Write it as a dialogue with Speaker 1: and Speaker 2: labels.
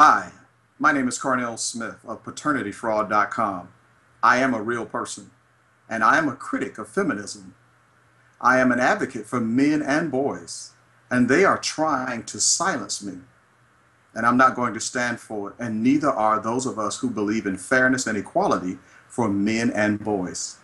Speaker 1: Hi, my name is Carnell Smith of paternityfraud.com. I am a real person, and I am a critic of feminism. I am an advocate for men and boys, and they are trying to silence me. And I'm not going to stand for it, and neither are those of us who believe in fairness and equality for men and boys.